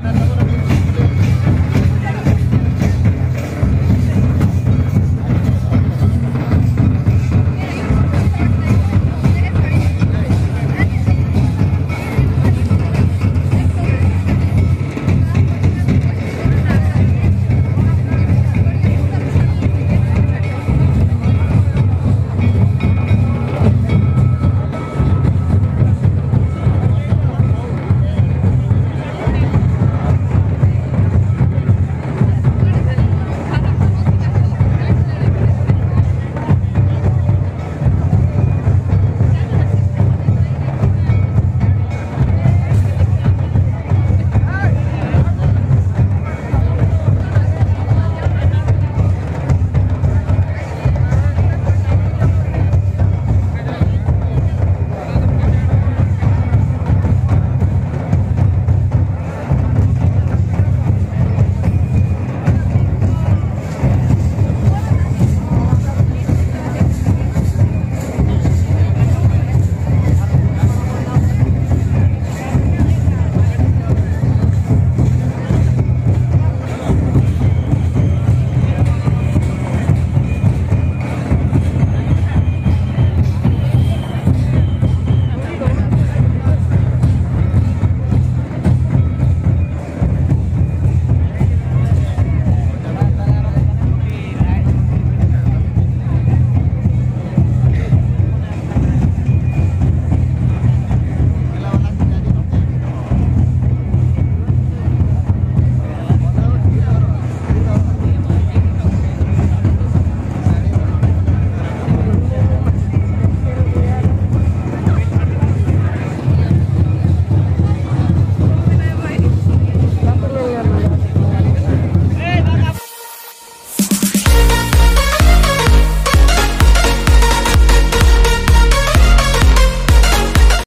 Ano